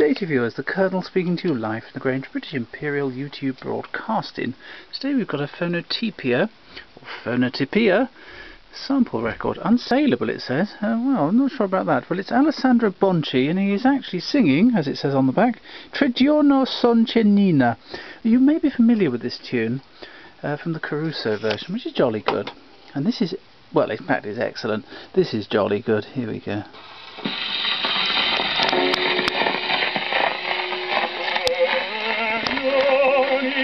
day to viewers, the Colonel speaking to you live from the Grange British Imperial YouTube Broadcasting. Today we've got a Fonotipia, or Fonotipia, sample record. Unsaleable it says. Uh, well, I'm not sure about that. Well, it's Alessandro Bonci and he is actually singing, as it says on the back, Tre giorno son che Nina. You may be familiar with this tune uh, from the Caruso version, which is jolly good. And this is, well, in fact, it's excellent. This is jolly good. Here we go.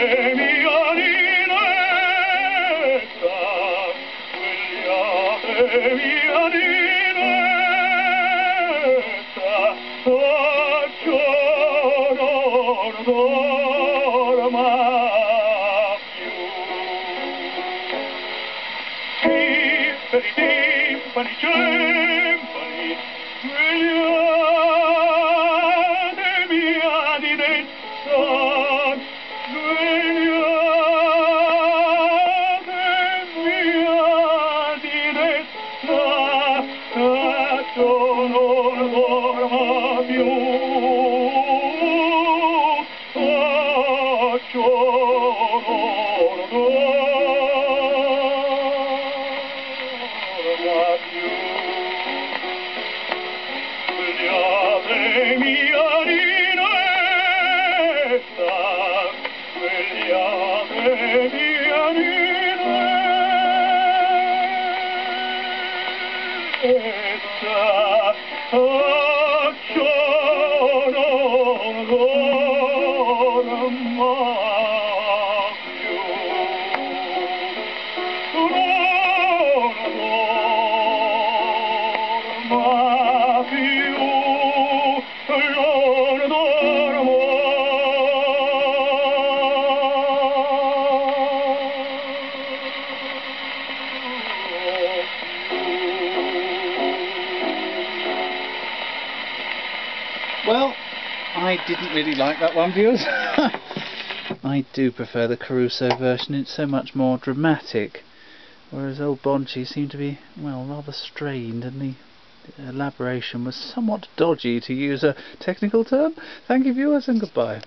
Svegliate mia ninetta, svegliate mia ninetta, Oh, dorma Well, I didn't really like that one, viewers. I do prefer the Caruso version, it's so much more dramatic. Whereas old Bonci seemed to be, well, rather strained and the elaboration was somewhat dodgy to use a technical term. Thank you viewers and goodbye.